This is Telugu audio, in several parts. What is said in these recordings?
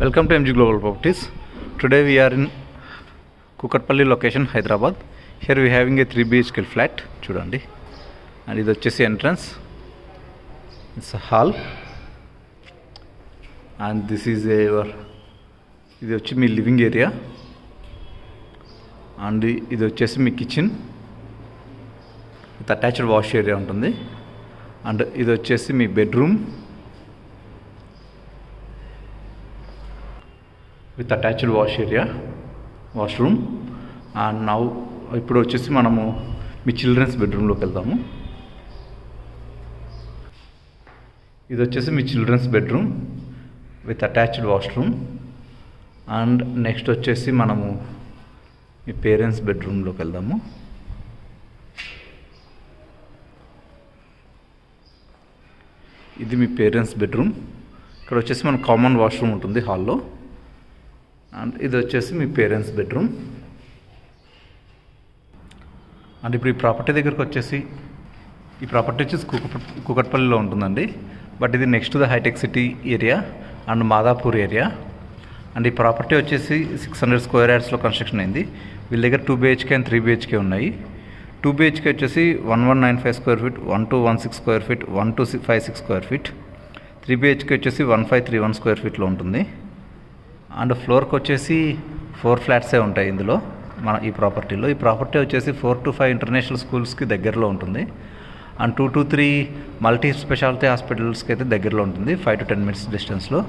Welcome to MG global Properties. Today we are in Kukatpally location Hyderabad here we having a three BHK flat చూడండి. అండ్ ఇది వచ్చేసి entrance it's hall and this is your ఇది వచ్చి మీ లివింగ్ ఏరియా అండ్ ఇది వచ్చేసి మీ kitchen with attached wash area ఉంటుంది. అండ్ ఇది వచ్చేసి మీ bedroom with attached wash area washroom. And now ఇప్పుడు వచ్చేసి మనము మీ చిల్డ్రన్స్ బెడ్రూమ్లోకి వెళ్దాము. ఇది వచ్చేసి మీ children's bedroom with attached washroom. And next వచ్చేసి మనము మీ పేరెంట్స్ బెడ్రూమ్లోకి వెళ్దాము. ఇది మీ పేరెంట్స్ బెడ్రూమ్. ఇక్కడ వచ్చేసి మన కామన్ వాష్రూమ్ ఉంటుంది హాల్లో. అండ్ ఇది వచ్చేసి మీ పేరెంట్స్ బెడ్రూమ్. అండ్ ఇప్పుడు ఈ ప్రాపర్టీ దగ్గరకు వచ్చేసి ఈ ప్రాపర్టీ వచ్చేసి కుక కుకట్పల్లిలో ఉంటుందండి. బట్ ఇది next the hitech City area and Madhapur area. And ఈ ప్రాపర్టీ వచ్చేసి సిక్స్ హండ్రెడ్ స్క్వేర్ యార్డ్స్లో కన్స్ట్రక్షన్ అయింది. వీళ్ళ దగ్గర two BHK and three BHK ఉన్నాయి. టూ బిహెచ్కే వచ్చేసి one one nine five square feet one two one six square feet one two five six square feet. Three BHK వచ్చేసి one five three one square ఫీట్లో ఉంటుంది. అండ్ ఫ్లోర్కి వచ్చేసి ఫోర్ ఫ్లాట్సే ఉంటాయి ఇందులో మన ఈ ప్రాపర్టీలో. ఈ ప్రాపర్టీ వచ్చేసి ఫోర్ టు ఫైవ్ ఇంటర్నేషనల్ స్కూల్స్కి దగ్గరలో ఉంటుంది. And two to three multi speciality హాస్పిటల్స్కి అయితే దగ్గరలో ఉంటుంది ఫైవ్ టు టెన్ మినిట్స్ డిస్టెన్స్లో.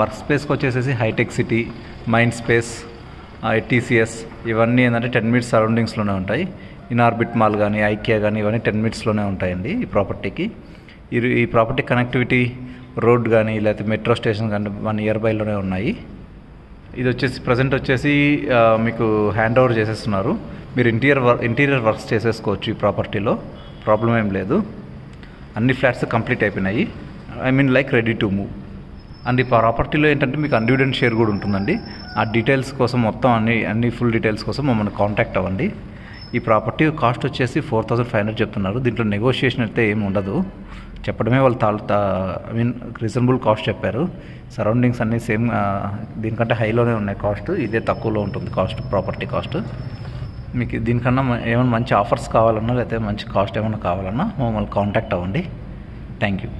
వర్క్ స్పేస్కి వచ్చేసి హైటెక్ సిటీ మైండ్ స్పేస్ టీసీఎస్ ఇవన్నీ ఏంటంటే టెన్ మినిట్స్ సరౌండింగ్స్లోనే ఉంటాయి. ఇన్ఆర్బిట్ మాల్ కానీ ఐకియా కానీ ఇవన్నీ టెన్ మినిట్స్లోనే ఉంటాయండి ఈ ప్రాపర్టీకి. ఈ ప్రాపర్టీ కనెక్టివిటీ రోడ్ కానీ లేకపోతే మెట్రో స్టేషన్ కానీ మన నియర్ బైలోనే ఉన్నాయి. ఇది వచ్చేసి ప్రజెంట్ వచ్చేసి మీకు హ్యాండ్ ఓవర్ చేసేస్తున్నారు. మీరు ఇంటీరియర్ వర్క్ ఇంటీరియర్ వర్క్స్ చేసేసుకోవచ్చు ఈ ప్రాపర్టీలో. ప్రాబ్లం ఏం లేదు. అన్ని ఫ్లాట్స్ కంప్లీట్ అయిపోయినాయి. I mean like ready to move. And ఈ ప్రాపర్టీలో ఏంటంటే మీకు అన్డివిడెంట్ షేర్ కూడా ఉంటుందండి. ఆ డీటెయిల్స్ కోసం మొత్తం అన్ని అన్ని ఫుల్ డీటెయిల్స్ కోసం మమ్మల్ని కాంటాక్ట్ అవ్వండి. ఈ ప్రాపర్టీ కాస్ట్ వచ్చేసి ఫోర్ థౌసండ్ ఫైవ్ హండ్రెడ్ చెప్తున్నారు. దీంట్లో నెగోషియేషన్ అయితే ఏమి ఉండదు. చెప్పడమే వాళ్ళు తా ఐ మీన్ రీజనబుల్ కాస్ట్ చెప్పారు. సరౌండింగ్స్ అన్నీ సేమ్ దీనికంటే హైలోనే ఉన్నాయి కాస్ట్ ఇదే తక్కువలో ఉంటుంది కాస్ట్ ప్రాపర్టీ కాస్ట్ మీకు దీనికన్నా ఏమైనా మంచి ఆఫర్స్ కావాలన్నా లేకపోతే మంచి కాస్ట్ ఏమైనా కావాలన్నా మమ్మల్ని కాంటాక్ట్ అవ్వండి. Thank you